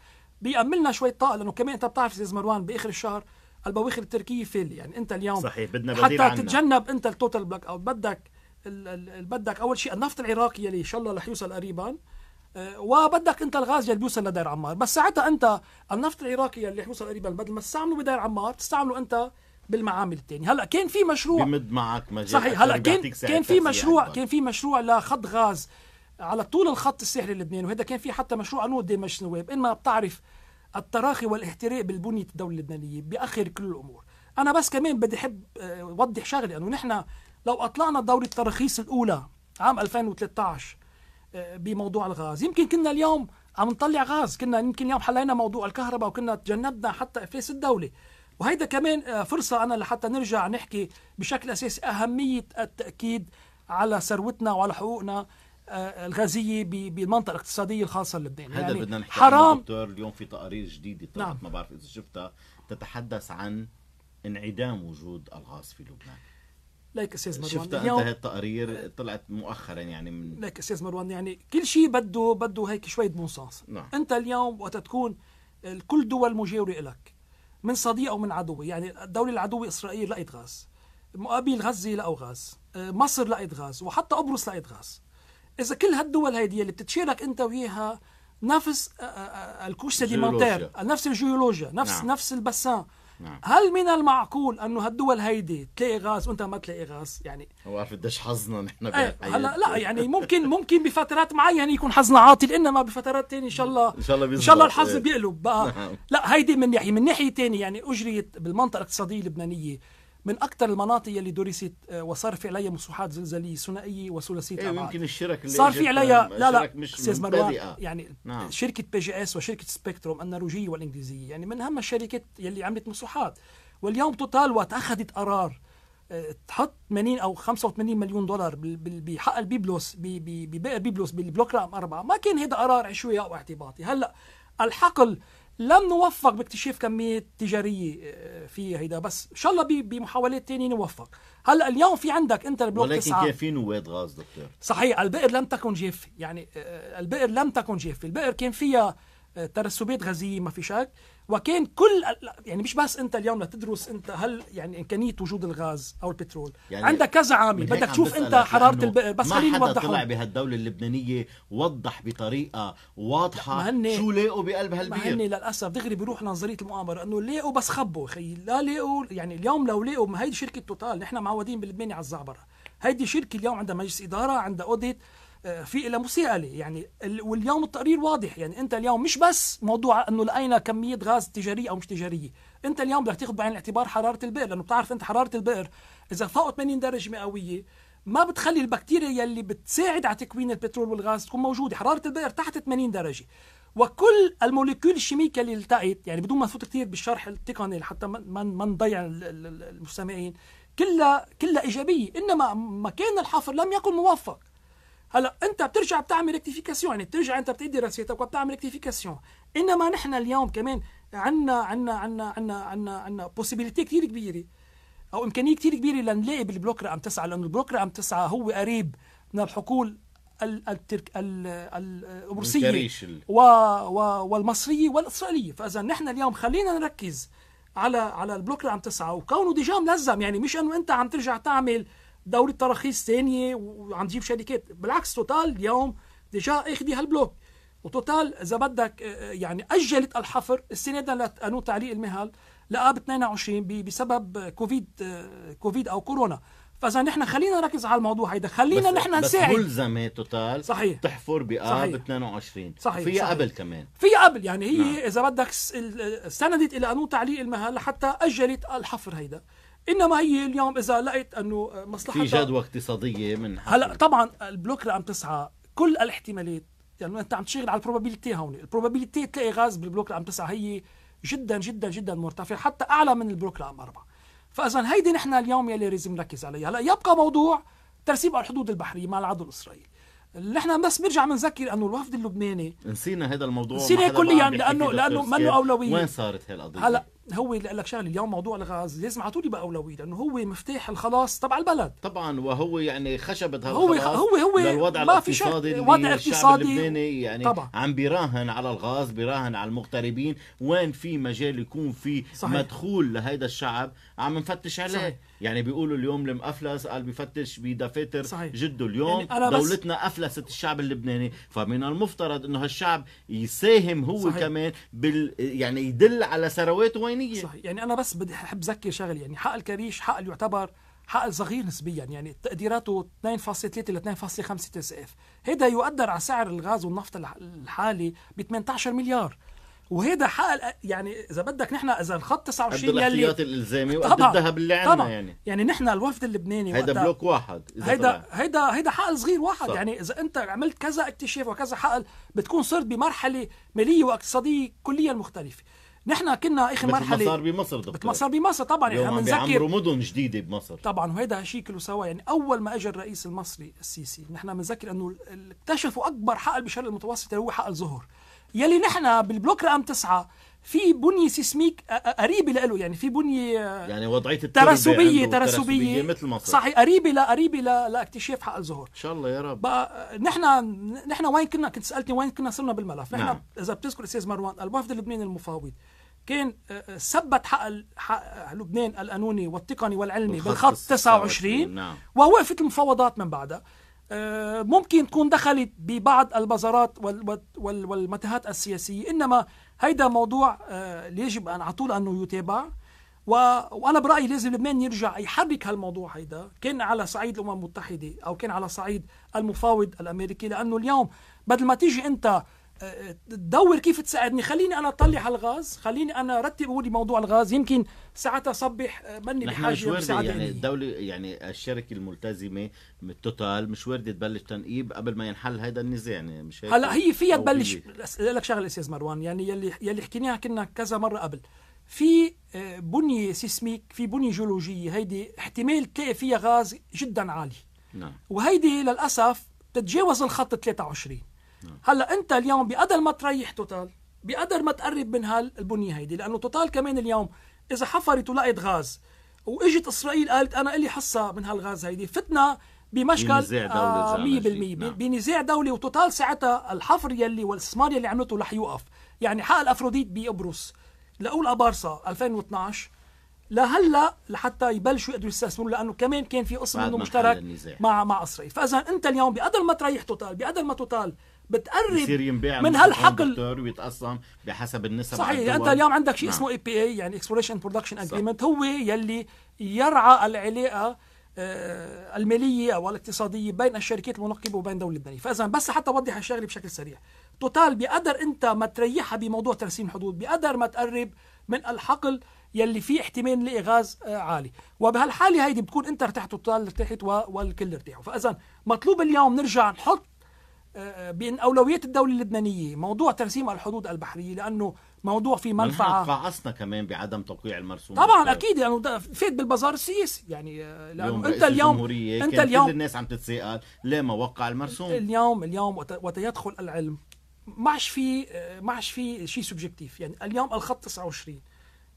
بيأمنلنا شوي طاقة لأنه كمان أنت بتعرف أستاذ مروان بآخر الشهر البواخر التركية فالّة يعني أنت اليوم صحيح بدنا بديل حتى عنا. تتجنب أنت ال total blackout بدك بدك أول شيء النفط العراقي يلي إن شاء الله رح يوصل قريبا. آه، وبدك أنت الغاز يلي بيوصل لدير عمار. بس ساعتها أنت النفط العراقي يلي رح يوصل قريبا. بدل ما تستعمله بدير عمار تستعمله أنت بالمعامل الثانية هلأ كان في مشروع بمد معك مجال صحيح. هلأ كان كان في مشروع أكبر. كان في مشروع لخط غاز على طول الخط الساحلي اللبناني وهذا كان في حتى مشروع قانون دمشق نواب انما بتعرف التراخي والاحتراق بالبنية الدولة اللبنانية بيأخر كل الأمور. أنا بس كمان بدي أحب آه، اوضح شغله إنه نحن لو أطلعنا دورة التراخيص الأولى عام 2013 آه، بموضوع الغاز يمكن كنا اليوم عم نطلع غاز كنا يمكن اليوم حلينا موضوع الكهرباء وكنا تجنبنا حتى افلاس الدولة. وهيدا كمان آه، فرصة أنا لحتى نرجع نحكي بشكل أساسي أهمية التأكيد على ثروتنا وعلى حقوقنا آه، الغازية بالمنطقة الاقتصادية الخاصة للبنان هذا يعني بدنا نحكي حرام دكتور اليوم في تقارير جديدة طلعت نعم. ما بعرف إذا شفتها تتحدث عن انعدام وجود الغاز في لبنان ليك أستاذ مروان شفتها أنت هاي التقارير طلعت مؤخرا يعني من ليك أستاذ مروان يعني كل شيء بده بده هيك شوية bon نعم. أنت اليوم وقت تكون كل دول مجاورة لك من صديق أو من عدو. يعني الدولة العدوه إسرائيل لقيت غاز مقابل غزة لقوا غاز آه، مصر لقيت غاز وحتى قبرص لقيت غاز إذا كل هالدول هيدي اللي بتتشارك أنت وياها نفس آه، آه، ال couche sédimentaire جيولوجيا. نفس الجيولوجيا نفس نعم. نفس ال bassin نعم. هل من المعقول أنه هالدول هيدي تلاقي غاز وأنت ما تلاقي غاز يعني ما بعرف قديش حظنا نحن إيه. هلا لا يعني ممكن ممكن بفترات معينة يكون حظنا عاطل إنما بفترات تانية إن شاء الله إن شاء الله إن شاء الله. الحظ إيه. بيقلب بقى نعم. لا هيدي من ناحيه من ناحية تانية يعني أجريت بالمنطقة الاقتصادية اللبنانية من أكثر المناطق يلي درست آه، وصار في عليها مسوحات زلزاليه ثنائيه وثلاثيه إيه ابعاد يمكن الشركات اللي صار في عليها لا لا أستاذ مروان. يعني نعم. شركة بي جي إس وشركة سبيكتروم النرويجية والإنجليزية يعني من أهم الشركات يلي عملت مسوحات واليوم توتال وقت اخذت قرار آه، تحط 80 أو 85 مليون دولار بحق البيبلوس ببئر بيبلوس بال bloc رقم أربعة ما كان هذا قرار عشوائي أو اعتباطي هلأ الحقل لم نوفق باكتشاف كمية تجارية آه، في هيدا بس إن شاء الله بمحاولات تانية نوفق. هلأ اليوم في عندك أنت ال bloc رقم تسعة. كان في نوع غاز دكتور؟ صحيح البئر لم تكن جافة يعني آه، البئر لم تكن جافة البئر كان فيها ترسبات غازية ما في شك. وكان كل يعني مش بس أنت اليوم لتدرس أنت هل يعني إمكانية وجود الغاز أو البترول؟ يعني عندك كذا عامل. بدك تشوف أنت حرارة البئر بس ما خليني حدا طلع اوضحه بهالدولة اللبنانية وضح بطريقة واضحة ما هن- شو لاقوا بقلب ما هن هالبير للأسف. دغري بيروح نظرية المؤامرة إنه لاقوا بس خبوا. خي لا لاقوا يعني اليوم لو لاقوا ما هيدي شركة توتال نحن معودين بلبنان على الزعبرة. هيدي شركة اليوم عندها مجلس إدارة عندها audit. في لها مساءله يعني ال- واليوم التقرير واضح. يعني أنت اليوم مش بس موضوع إنه لقينا كمية غاز تجارية أو مش تجارية. أنت اليوم بدك تاخذ بعين الاعتبار حرارة البئر لأنه بتعرف أنت حرارة البئر إذا فوق 80 درجه مئوية ما بتخلي البكتيريا يلي بتساعد على تكوين البترول والغاز تكون موجودة. حرارة البئر تحت 80 درجة. وكل الموليكول الشيميكيه اللي التقت يعني بدون ما نفوت كثير بالشرح التقني لحتى ما ما نضيع ال- ال- ال- المستمعين كلها كلها إيجابية. إنما مكان الحفر لم يكن موفق. هلا انت بترجع بتعمل rectification يعني بترجع انت بتعيد دراساتك وبتعمل rectification انما نحن اليوم كمان عنا عنا عنا عنا عنا عنا possibilité كثير كبيرة أو إمكانية كثير كبيرة لنلاقي بال bloc رقم تسعه لأنه ال bloc رقم تسعه هو قريب من الحقول ال- الترك ال- ال- القبرصيه الكريش ال- و و والمصرية والإسرائيلية. فإذا نحن اليوم خلينا نركز على على ال bloc رقم تسعه وكونه déjà ملزم يعني مش إنه أنت عم ترجع تعمل دورة تراخيص ثانية وعم تجيب شركات بالعكس توتال اليوم déjà اخذي هال bloc وتوتال إذا بدك آه، يعني أجلت الحفر استنادا لقانون تعليق المهل لآب 22 ب- بسبب كوفيد آه، كوفيد أو كورونا فإذا نحن خلينا نركز على الموضوع هيدا خلينا بس- نحن بس نساعد ملزمة توتال صحيح. تحفر صحيح. 22 صحيح، فيها. قبل كمان في قبل يعني هي نعم. إذا بدك استندت إلى قانون تعليق المهل لحتى أجلت الحفر هيدا إنما هي اليوم إذا لقيت أنه مصلحتها في جدوى اقتصادية من. هلأ طبعا ال bloc رقم تسعه كل الاحتمالات يعني أنت عم تشتغل على ال probabilité هون ال probabilité تلاقي غاز بال bloc رقم تسعه هي جدا جدا جدا مرتفعه حتى أعلى من ال bloc رقم أربعة فاذا هيدي نحن اليوم يلي لازم نركز عليها هلأ يبقى موضوع ترسيم الحدود البحرية مع العدو الإسرائيلي نحن بس بنرجع بنذكر أنه الوفد اللبناني نسينا هذا الموضوع نسينا كلياً عم لأنه دكتور منه. أولوية. وين صارت هالقضية هلأ هو اللي قال لك شغلة اليوم موضوع الغاز لازم على طول يبقى أولوية لأنه هو مفتاح الخلاص تبع البلد طبعا وهو يعني هذا هو هو هو للوضع ما في الاقتصادي وضع اقتصادي اللبناني يعني طبعا. عم بيراهن على الغاز بيراهن على المغتربين وين في مجال يكون في صحيح. مدخول لهيدا الشعب عم نفتش عليه صحيح. يعني بيقولوا اليوم المفلس قال بيفتش بدفاتر. جده اليوم يعني دولتنا أفلست الشعب اللبناني فمن المفترض إنه هالشعب يساهم هو صحيح. كمان بال يعني يدل على ثرواته وينيه صحيح. يعني أنا بس بدي أحب أذكر شغلة يعني حقل الكريش حقل يعتبر حقل صغير نسبيا يعني تقديراته 2.3 ل 2.5 TCF. هيدا يقدر على سعر الغاز والنفط الح- الحالي ب 18 مليار. وهيدا حقل ال- يعني إذا بدك نحن إذا الخط 29 يلي الاحتياطي الإلزامي وقد الذهب اللي عندنا يعني. يعني نحن الوفد اللبناني هيدا بلوك واحد إذا هيدا طلع. هيدا هيدا حقل صغير واحد. صح. يعني إذا أنت عملت كذا اكتشاف وكذا حقل بتكون صرت بمرحلة مالية واقتصادية كليا مختلفة. نحن كنا اخر مثل ما صار مرحله بمصر مثل ما دكتور صار بمصر طبعا يعني عم عم نذكر بيعمروا مدن جديدة بمصر. طبعا وهيدا شيء كله سوا. يعني أول ما اجى الرئيس المصري السيسي نحن بنذكر إنه اكتشفوا أكبر حقل بالشرق المتوسط اللي هو حقل زهر. يلي نحن بالبلوك رقم تسعة في بنيه سيسميك قريبه له يعني في بنيه آه، يعني وضعية ترسبية ترسبية مثل مصر صحيح قريبه لا قريبه لا لاكتشاف حقل زهر إن شاء الله يا رب. بقى نحن نحن وين كنا؟ كنت سألتني وين كنا صرنا بالملف. نحن نعم. إذا بتذكر أستاذ مروان الوفد اللبناني المفاوض كان آه، آه، ثبت حق حق لبنان القانوني والتقني والعلمي بالخط بالخط 29 29 نعم. ووقفت المفاوضات من بعدها. ممكن تكون دخلت ببعض البازارات وال- وال- وال- والمتاهات السياسية إنما هيدا موضوع آه، يجب أن على طول أنه يتابع. و- وأنا برأيي لازم لبنان يرجع يحرك هالموضوع هيدا كان على صعيد الأمم المتحدة أو كان على صعيد المفاوض الأمريكي لأنه اليوم بدل ما تيجي أنت تدور كيف تساعدني. خليني أنا أطلع على الغاز خليني أنا رتب اموري موضوع الغاز. يمكن ساعتها صبح مني بحاجة وردة لمساعده يعني الدولة يعني الشركة الملتزمة من التوتال مش واردة تبلش تنقيب قبل ما ينحل هذا النزاع يعني مش هيك؟ هلا هي فيها تبلش. لك شغلة أستاذ مروان يعني يلي يلي حكيناها كنا كذا مرة قبل. في آه، بنية سيسميك في بنية جيولوجية هيدي احتمال تلاقي فيها غاز جدا عالي. نعم. وهيدي للأسف بتتجاوز الخط 23 هلا انت اليوم بقدر ما تريح توتال بقدر ما تقرب من هالبنية هيدي لأنه توتال كمان اليوم إذا حفرت ولقت غاز وإجت إسرائيل قالت أنا إلي حصة من هالغاز هيدي فتنا بمشكل بنزاع دولي آه رجعنا 100% شيء. نعم. بنزاع دولي وتوتال ساعتها الحفر يلي والاستثمار يلي عملته رح يوقف يعني حق الافروديت بقبرص لأول أبارصة 2012 لهلأ لحتى يبلشوا يقدروا يستثمروا لأنه كمان كان في قسم منه مشترك. مع مع إسرائيل فإذا أنت اليوم بقدر ما تريح توتال بقدر ما توتال بتقرب من هالحقل. دكتور ويتقسم بحسب النسب صحيح يعني أنت. اليوم عندك شيء نعم. اسمه EPA يعني exploration production agreement هو يلي يرعى العلاقة آه، المالية أو الاقتصادية بين الشركات المنقبة وبين دولة لبنانية، فإذا بس حتى أوضح الشغلة بشكل سريع، توتال بقدر أنت ما تريحها بموضوع ترسيم الحدود، بقدر ما تقرب من الحقل يلي فيه احتمال نلاقي غاز آه، عالي، وبهالحالة هيدي بتكون انت ارتحت توتال ارتحت والكل ارتاحوا، فإذا مطلوب اليوم نرجع نحط بين أولويات الدولة اللبنانية موضوع ترسيم الحدود البحرية لأنه موضوع منفعة. منفعه قاعصنا كمان بعدم توقيع المرسوم طبعا. أكيد لأنه ده فات بالبازار السياسي. يعني آه، اليوم لأنه انت اليوم أنت كان كل اليوم الناس عم تتساءل ليه ما وقع المرسوم؟ اليوم اليوم وت- وتيدخل العلم. ما عادش في آه، ما عادش في شيء سبجكتيف يعني اليوم الخط 29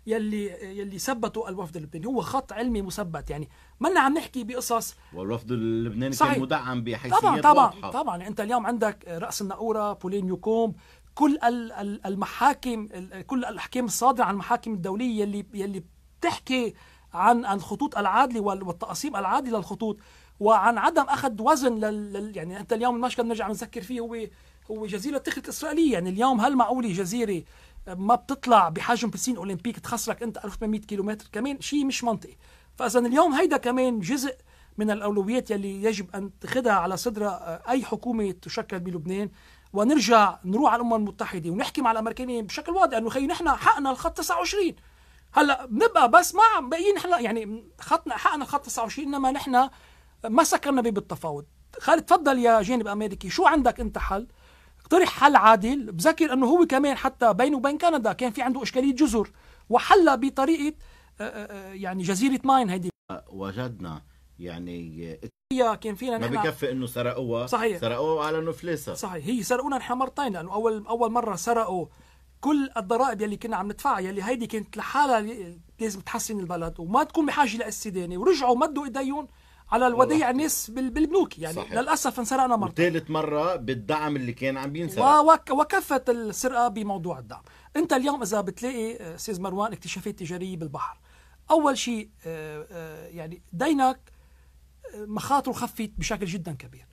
يلي يلي ثبته الوفد اللبناني هو خط علمي مثبت يعني ما عم نحكي بقصص والوفد اللبناني صحيح. كان مدعم بحيثيات طبعا طبعا واضحة. طبعا انت اليوم عندك رأس الناقوره بولين يوكوم كل ال- ال- المحاكم ال- كل الأحكام الصادرة عن المحاكم الدولية يلي يلي بتحكي عن عن خطوط العادله وال- والتقسيم العادل للخطوط وعن عدم أخذ وزن لل لل- يعني أنت اليوم المشكل بنرجع بنذكر فيه هو هو جزيرة تخت الاسرائيليه يعني اليوم هل معقولة جزيرة ما بتطلع بحجم بسين أولمبيك تخسرك أنت 1800 كيلومتر كمان شيء مش منطقي. فاذا اليوم هيدا كمان جزء من الأولويات يلي يجب أن تاخذها على صدرها أي حكومة تشكل بلبنان. ونرجع نروح على الأمم المتحدة ونحكي مع الأمريكانيين بشكل واضح إنه خي نحن حقنا الخط 29 هلأ بنبقى بس مع باقيين نحن يعني خطنا حقنا الخط 29 إنما نحن ما سكرنا باب التفاوض خالد تفضل يا جانب أمريكي شو عندك أنت حل؟ اقترح حل عادل بذكر أنه هو كمان حتى بينه وبين كندا كان في عنده إشكالية جزر وحلها بطريقة آه، آه، آه، يعني جزيرة ماين هيدي وجدنا يعني كان فينا ما بكفي إنه سرقوها صحيح. سرقوها على إنه صحيح هي سرقونا نحن مرتين لأنه أول أول مرة سرقوا كل الضرائب يلي كنا عم ندفعها يلي هيدي كانت لحالها لازم تحسن البلد وما تكون بحاجة لإستدانة ورجعوا مدوا إيديهم على الوديع الناس بالبنوك. يعني صحيح. للأسف انسرقنا مرة. ثالث مرة بالدعم اللي كان عم بينسرق وك وكفت السرقة بموضوع الدعم. انت اليوم إذا بتلاقي آه، أستاذ مروان اكتشافات تجارية بالبحر. أول شيء آه، آه، يعني دينك مخاطره خفت بشكل جدا كبير.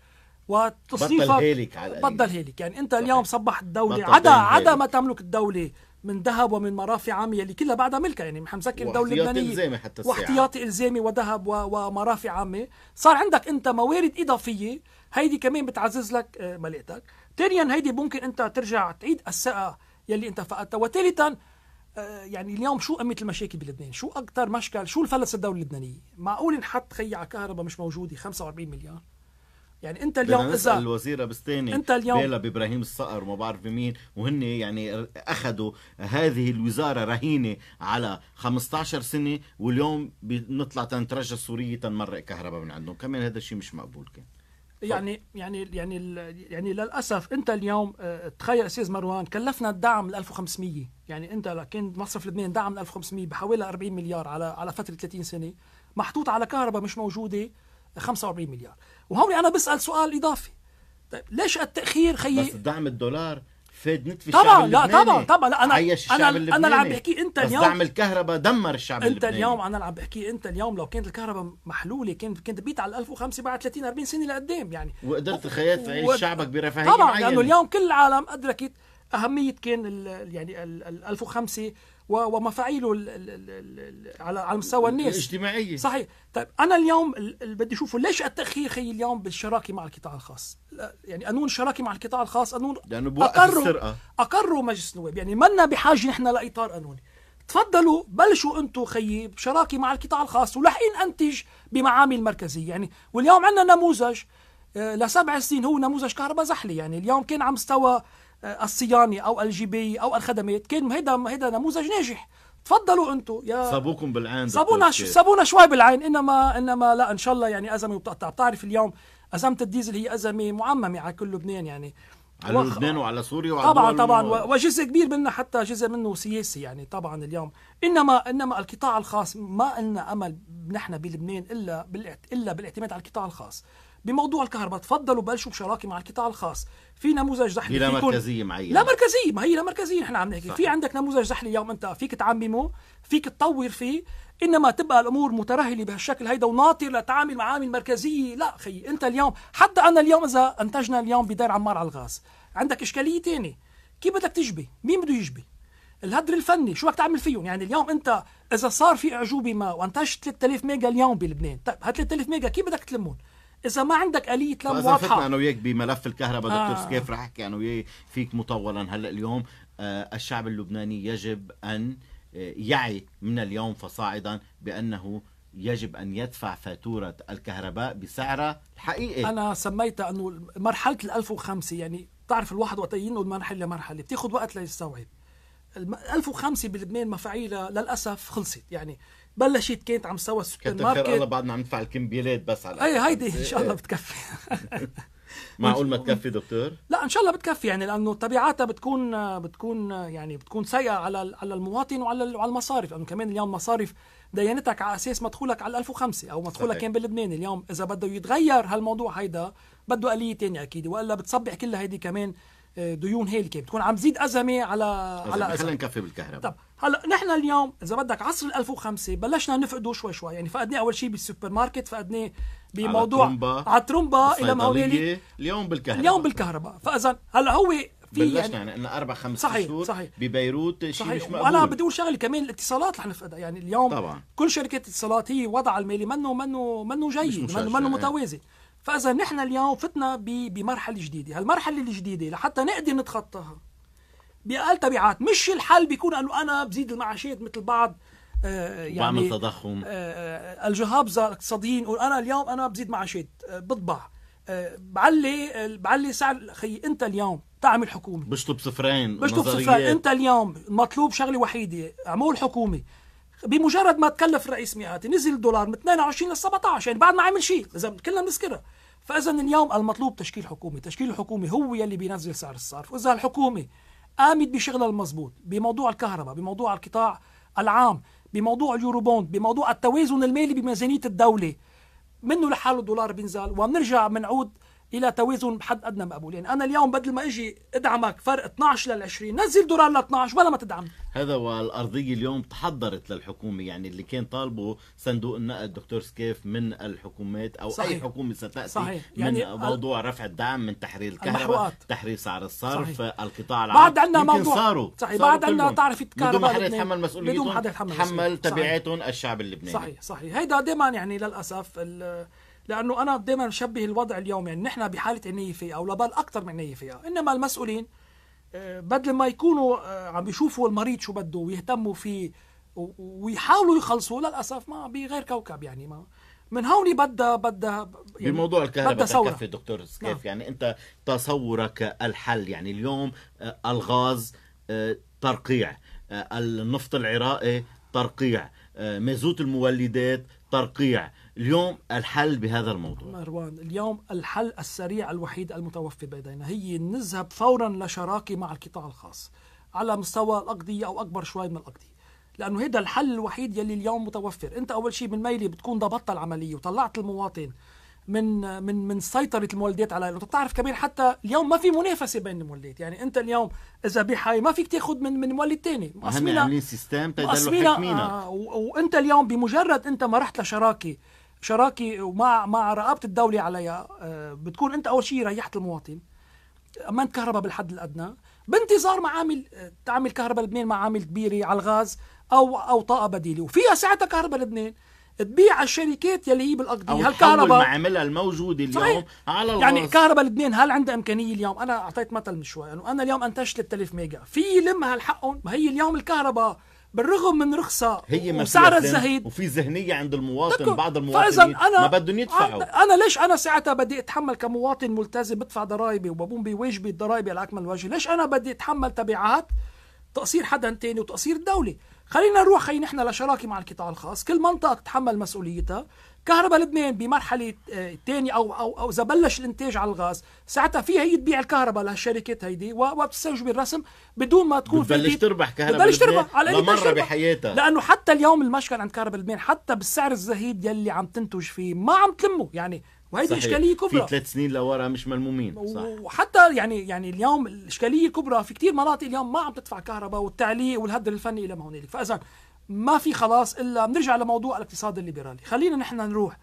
وتصنيفك بطل هيلك على هيلك. يعني أنت اليوم صبح الدولة عدا عدا ما تملك الدولة من ذهب ومن مرافع عامه اللي كلها بعدها ملكها يعني مسكر الدولة اللبنانيه إلزامي حتى واحتياطي إلزامي وذهب ومرافع عامة. صار عندك أنت موارد إضافية هيدي كمان بتعزز لك آه، ملكتك ثانيا هيدي ممكن أنت ترجع تعيد الثقة يلي أنت فقدتها. وثالثا آه، يعني اليوم شو أمة المشاكل بلبنان؟ شو أكثر مشكل؟ شو الفلس الدولة اللبنانية معقول نحط خي على كهرباء مش موجودة؟ 45 مليار. يعني انت اليوم اذا الوزيره بستاني انت اليوم بيلا بإبراهيم الصقر وما بعرف بمين وهن يعني أخذوا هذه الوزارة رهينة على 15 سنة واليوم بنطلع تنترجى سوريه تنمرق كهرباء من عندهم. كمان هذا الشيء مش مقبول كان. يعني يعني يعني يعني للأسف انت اليوم آه، تخيل أستاذ مروان كلفنا الدعم ال 1500 يعني انت كان مصرف لبنان دعم ال 1500 بحوالي 40 مليار على على فترة 30 سنة. محطوط على كهرباء مش موجودة 45 مليار. وهون أنا بسأل سؤال إضافي طيب ليش التأخير خيي بس دعم الدولار فاد نتف طبعا لا طبعا طبعا لا أنا عيش الشعب أنا اللبناني. أنا اللي عم بحكي أنت اليوم دعم الكهرباء دمر الشعب أنت اللبناني. اليوم أنا اللي عم بحكي أنت اليوم لو كانت الكهرباء محلولة كانت كنت بيت على 1005 بعد 30 40 سنة لقدام يعني وقدرت الخيات تعيش و... شعبك برفاهية طبعا. لأنه اليوم كل العالم أدركت أهمية كان ال يعني ال 1005 ومفاعيله على على مستوى الناس. الاجتماعية. صحيح. طيب أنا اليوم اللي بدي أشوفه ليش التاخير خي اليوم بالشراكة مع القطاع الخاص؟ يعني قانون الشراكه مع القطاع الخاص قانون لأنه بوقف أقروا السرقة. اقروا مجلس النواب. يعني منا بحاجة نحن لإطار قانوني تفضلوا بلشوا أنتم خيي بشراكة مع القطاع الخاص ولحين أنتج بمعامل مركزية. يعني واليوم عندنا نموذج آه، لسبع سنين هو نموذج كهرباء زحلي يعني اليوم كان على مستوى الصيانة أو الجيبيه أو الخدمات كان هيدا هيدا نموذج ناجح. تفضلوا أنتم يا صابوكم بالعين صابونا صابونا شوي بالعين انما إنما لا إن شاء الله يعني أزمة وبتقطع. بتعرف اليوم أزمة الديزل هي أزمة معممة على كل لبنان يعني. على وخ... لبنان وعلى سوريا وعلى طبعا طبعا وجزء كبير منه حتى جزء منه سياسي يعني طبعا اليوم. انما إنما القطاع الخاص ما لنا أمل نحن بلبنان إلا إلا بالاعتماد على القطاع الخاص. بموضوع الكهرباء. تفضلوا بلشوا بشراكة مع القطاع الخاص. في نموذج زحلي لا مركزية معينة. لا مركزية ما هي لا مركزية نحن عم نحكي. في عندك نموذج زحلي اليوم انت فيك تعممه فيك تطور فيه. إنما تبقى الأمور مترهلة بهالشكل هيدا وناطر لتعامل مع عامل مركزية. لا خي أنت اليوم حتى أنا اليوم إذا أنتجنا اليوم بدار عمار على الغاز عندك إشكالية ثانية كيف بدك تجبي؟ مين بده يجبي؟ الهدر الفني شو بدك تعمل فيهم؟ يعني اليوم أنت إذا صار في أعجوبة ما وأنتجت 3000 ميجا اليوم بلبنان طيب هال 3000 ميجا كيف بدك تلمهم؟ إذا ما عندك آلية لم واضحة فتنا أنا وياك بملف الكهرباء دكتور آه. سكاف رح احكي أنا وياك فيك مطولا. هلأ اليوم آه الشعب اللبناني يجب أن آه يعي من اليوم فصاعدا بأنه يجب أن يدفع فاتورة الكهرباء بسعرها الحقيقي. أنا سميتها أنه مرحلة ال 1500 يعني بتعرف الواحد وقت ينقل مرحلة لمرحلة بتاخذ وقت ليستوعب. 1005 بلبنان مفاعيلها للأسف خلصت. يعني بلشت كانت عم سوى السوبر ماركت الله بعدنا عم ندفع الكمبيالات بس على أي هيدي إن شاء الله بتكفي. معقول ما تكفي دكتور؟ لا إن شاء الله بتكفي يعني لأنه طبيعتها بتكون بتكون يعني بتكون سيئة على على المواطن وعلى وعلى المصارف. لأنه كمان اليوم مصارف ديانتك على أساس مدخولك على 1005 أو مدخولك كان بلبنان اليوم إذا بده يتغير هالموضوع هيدا بده آلية ثانية أكيد وإلا بتصبح كلها هيدي كمان ديون هيلكي بتكون عم تزيد أزمة على على خلينا نكفي بالكهرباء. طب هلأ نحن اليوم إذا بدك عصر ال 1005 بلشنا نفقده شوي شوي يعني فقدناه أول شيء بالسوبر ماركت فقدناه بموضوع على ترومبا إلى مهولي اليوم بالكهرباء. اليوم بالكهرباء. فإذا هلأ هو في بلشنا يعني قلنا أربع خمس صحيح شهور صحيح. ببيروت شيء مش مقبول. وأنا بدي أقول شغلة كمان الاتصالات رح نفقدها. يعني اليوم طبعا. كل شركة اتصالات هي وضعها المالي منه منه منه جيد منه, منه متوازي. فإذا نحن اليوم فتنا بمرحلة جديدة. هالمرحلة الجديدة لحتى نقدر نتخطاها. بأقل تبعات. مش الحل بيكون إنه أنا بزيد المعاشات مثل بعض آه يعني بعمل تضخم. آه, آه، الجهابزه الاقتصاديين يقول أنا اليوم أنا بزيد معاشات آه بطبع. آه بعلي بعلي سعر. خي أنت اليوم تعمل حكومة. بشطب صفرين بشطب صفرين. أنت اليوم مطلوب شغلة وحيدة. عمول حكومة. بمجرد ما تكلف الرئيس مئاتي نزل الدولار من 22 ل 17 يعني بعد ما عمل شيء. إذا كلنا بنذكرها فإذا اليوم المطلوب تشكيل حكومه تشكيل الحكومة هو يلي بينزل سعر الصرف. وإذا الحكومة قامت بشغلها المضبوط بموضوع الكهرباء بموضوع القطاع العام بموضوع اليوروبوند بموضوع التوازن المالي بميزانية الدولة منه لحاله الدولار بينزل وبنرجع بنعود إلى توازن بحد أدنى مقبول يعني أنا اليوم بدل ما أجي أدعمك فرق 12 لل 20 نزل دولار ل 12 ولا ما تدعم. هذا والأرضية اليوم تحضرت للحكومة. يعني اللي كان طالبه صندوق النقد دكتور سكيف من الحكومات أو صحيح. اي حكومة ستأتي صحيح. يعني من موضوع رفع الدعم من تحرير الكهرباء تحرير سعر الصرف صحيح. القطاع العام. بعد عندنا موضوع. صاروا. صحيح. صاروا بعد عندنا تعرف الكهرباء بدون ما حدا يتحمل مسؤوليتهم. بدون حدا يتحمل تحمل تبعاتهم الشعب اللبناني. صحيح. صحيح. هيدا دائما يعني للأسف لأنه أنا دائما بشبه الوضع اليوم يعني نحن بحالة عنايه فيها أو لبال أكثر من عنايه فيها إنما المسؤولين آه، بدل ما يكونوا آه، عم بيشوفوا المريض شو بده ويهتموا فيه ويحاولوا يخلصوا للأسف ما بغير كوكب يعني ما من هون بدها بدها يعني بموضوع الكهرباء تكفي دكتور سكيف. نعم. يعني أنت تصورك الحل. يعني اليوم آه، الغاز ترقيع. النفط العراقي ترقيع. مازوت المولدات ترقيع. اليوم الحل بهذا الموضوع. مروان اليوم الحل السريع الوحيد المتوفر بيدينا. هي نذهب فورا لشراكة مع القطاع الخاص على مستوى الأقضية أو أكبر شوي من الأقضية. لأنه هذا الحل الوحيد يلي اليوم متوفر. أنت أول شيء من ميلي بتكون ضبطت العملية وطلعت المواطن من من من سيطرة المولدات على انت بتعرف كمان حتى اليوم ما في منافسة بين المولدات. يعني أنت اليوم إذا بحاي ما فيك تاخذ من من مولد ثاني مقسمينا عاملين system تدلوا آه وأنت اليوم بمجرد أنت ما رحت لشراكة شراكه ومع مع رقابه الدولة عليها. آه، بتكون أنت أول شيء ريحت المواطن. امنت كهرباء بالحد الأدنى. بانتظار معامل تعمل كهرباء لبنان معامل كبيرة على الغاز أو أو طاقة بديلة. وفيها ساعتها كهرباء لبنان. تبيع الشركات يلي هي بالاقضيه هالكهرباء معاملها الموجودة اليوم صحيح. على الغاز. يعني كهرباء لبنان هل عندها إمكانية اليوم؟ أنا أعطيت مثل من شوي إنه أنا اليوم انتجت 3000 ميجا. في يلمها الحقهم ما هي اليوم الكهرباء. بالرغم من رخصة هي وسعرها الزهيد. وفي ذهنية عند المواطن بعض المواطنين أنا ما بدهم يدفعوا. أنا ليش أنا ساعتها بدي أتحمل كمواطن ملتزم بدفع ضرائبي وبقوم بواجبي الضرائبي على أكمل وجه؟ ليش أنا بدي أتحمل تبعات تقصير حدا تاني وتقصير الدولة خلينا نروح خي نحن لشراكة مع القطاع الخاص. كل منطقة تتحمل مسؤوليتها. كهرباء لبنان بمرحلة آه، أو أو أو إذا بلش الإنتاج على الغاز ساعتها فيها هي تبيع الكهرباء لهالشركات هيدي وبتستوجب الرسم بدون ما تكون بتبلش تربح كهرباء بتبلش تربح. على مرة بحياتها. لأنه حتى اليوم المشكل عند كهرباء لبنان حتى بالسعر الزهيد يلي عم تنتج فيه ما عم تلمه. يعني وهيدي إشكالية كبرى. في ثلاث سنين لورا مش ملمومين. صح. وحتى يعني يعني اليوم الإشكالية الكبرى في كثير مناطق اليوم ما عم تدفع كهرباء والتعليق والهدر الفني إلى ما هنالك. فإذا ما في خلاص إلا بنرجع لموضوع الاقتصاد الليبرالي. خلينا نحن نروح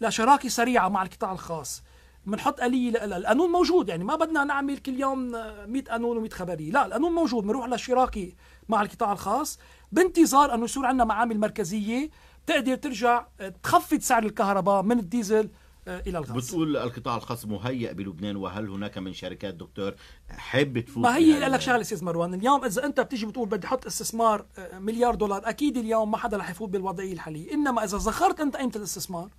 لشراكة سريعة مع القطاع الخاص. بنحط آلية لها القانون موجود يعني ما بدنا نعمل كل يوم 100 قانون و100 خبرية. لا القانون موجود. بنروح للشراكة مع القطاع الخاص. بانتظار أنه يصير عندنا معامل مركزية. تقدر ترجع تخفض سعر الكهرباء من الديزل إلى الغاز. بتقول القطاع الخاص مهيئ بلبنان وهل هناك من شركات دكتور حب تفوت ما هي لك شغلة أستاذ مروان اليوم إذا أنت بتيجي بتقول بدي أحط استثمار آه، مليار دولار أكيد اليوم ما حدا رح يفوت بالوضعية الحالية. إنما إذا زخرت أنت قيمة الاستثمار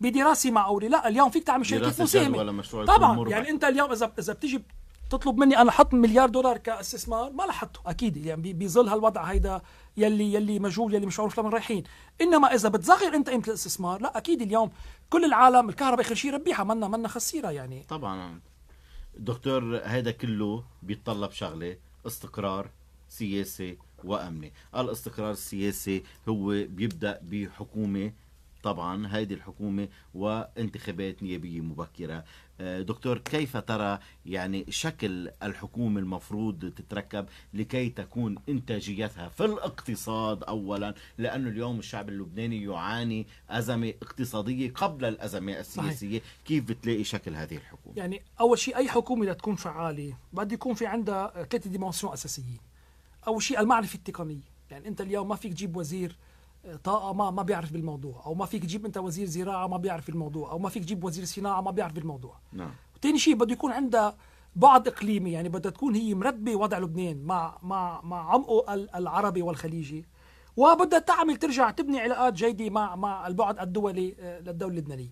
بدراسة معقوله لا اليوم فيك تعمل شركة مساهمه طبعا يعني أنت اليوم اذا إذا بتيجي تطلب مني أنا أحط مليار دولار كاستثمار؟ ما رح احطه أكيد يعني بظل هالوضع هيدا يلي يلي مجهول يلي مش معروف لمن رايحين. إنما إذا بتصغر أنت قيمة الاستثمار لا أكيد اليوم كل العالم الكهرباء اخر شيء ربيحها منا منا خسيرة يعني. طبعا. دكتور هذا كله بيتطلب شغلة استقرار سياسي وأمني. الاستقرار السياسي هو بيبدأ بحكومة طبعا هذه الحكومة وانتخابات نيابية مبكرة. آه، دكتور كيف ترى يعني شكل الحكومة المفروض تتركب لكي تكون إنتاجيتها في الاقتصاد أولا؟ لأنه اليوم الشعب اللبناني يعاني أزمة اقتصادية قبل الأزمة السياسية. صحيح. كيف بتلاقي شكل هذه الحكومة؟ يعني أول شيء أي حكومة لتكون فعالة بده يكون في عندها ثلاثة ديمونسيون أساسيين. أول شيء المعرفة التقنية. يعني أنت اليوم ما فيك تجيب وزير طاقه ما ما بيعرف بالموضوع. أو ما فيك تجيب أنت وزير زراعة ما بيعرف بالموضوع. أو ما فيك تجيب وزير صناعة ما بيعرف بالموضوع. نعم. وثاني شيء بده يكون عندها بعد إقليمي يعني بدها تكون هي مرتبه وضع لبنان مع مع مع عمقه العربي والخليجي. وبدها تعمل ترجع تبني علاقات جيدة مع مع البعد الدولي آه، للدولة اللبنانية.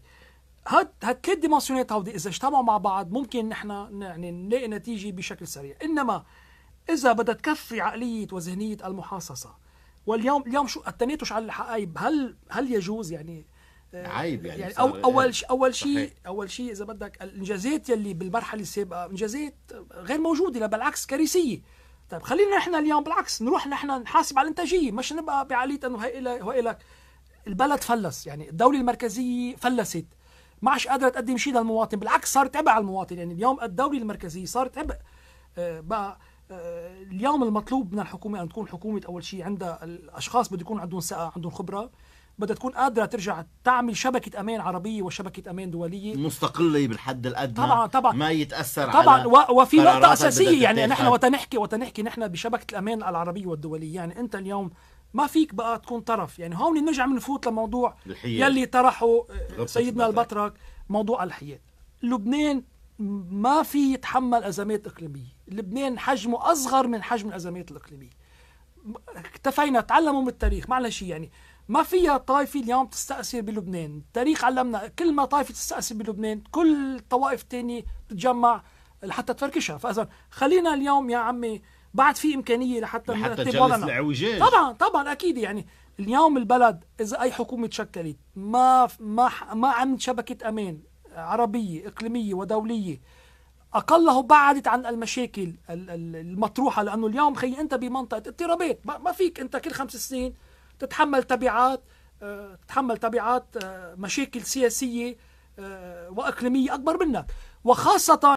هاد هالثلاث ديمونسيونات هودي؟ إذا اجتمعوا مع بعض ممكن نحن يعني نلاقي نتيجة بشكل سريع. إنما إذا بدها تكفي عقلية وذهنية المحاصصة واليوم اليوم شو التناتش على الحقائب هل هل يجوز يعني؟ آه، عيب يعني, يعني أو أول شيء أول شيء أول شيء إذا بدك الإنجازات يلي بالمرحلة السابقة إنجازات غير موجودة بالعكس كارثية. طيب خلينا نحن اليوم بالعكس نروح نحن نحاسب على الإنتاجية مش نبقى بعاليه إنه هي هي لك البلد فلس يعني الدولة المركزية فلست. ما عادش قادرة تقدم شيء للمواطن بالعكس صارت عبء على المواطن. يعني اليوم الدولة المركزية صارت عبء. آه، بقى اليوم المطلوب من الحكومة أن تكون حكومة أول شيء عندها الأشخاص بده يكون عندهم ثقة عندهم خبرة بدها تكون قادرة ترجع تعمل شبكة أمان عربية وشبكة أمان دولية مستقلة بالحد الأدنى طبعا طبعا ما يتأثر طبعا وفي اساسيه بدها يعني. نحن وتنحكي وتنحكي نحن بشبكة الأمان العربية والدولية يعني أنت اليوم ما فيك بقى تكون طرف يعني هون نرجع بنفوت لموضوع الحياد. يلي طرحه آه، سيدنا. البطرك موضوع الحياد لبنان ما في يتحمل أزمات إقليمية. لبنان حجمه أصغر من حجم الأزمات الإقليمية. اكتفينا تعلموا من التاريخ معنا شيء يعني. ما فيها طائفة اليوم تستأثر بلبنان. التاريخ علمنا كل ما طائفة تستأثر بلبنان كل الطوائف الثانية تتجمع لحتى تفركشها. فإذا خلينا اليوم يا عمي بعد في إمكانية لحتى لحتى تجلس طبعا طبعا أكيد يعني. اليوم البلد إذا أي حكومة تشكلت ما ما ما عملت شبكة أمان. عربية إقليمية ودولية. أقله بعدت عن المشاكل ال- ال- المطروحة لأنه اليوم خي أنت بمنطقة اضطرابات ما فيك أنت كل خمس سنين تتحمل تبعات آه، تتحمل تبعات آه، مشاكل سياسية آه، وإقليمية أكبر منك. وخاصة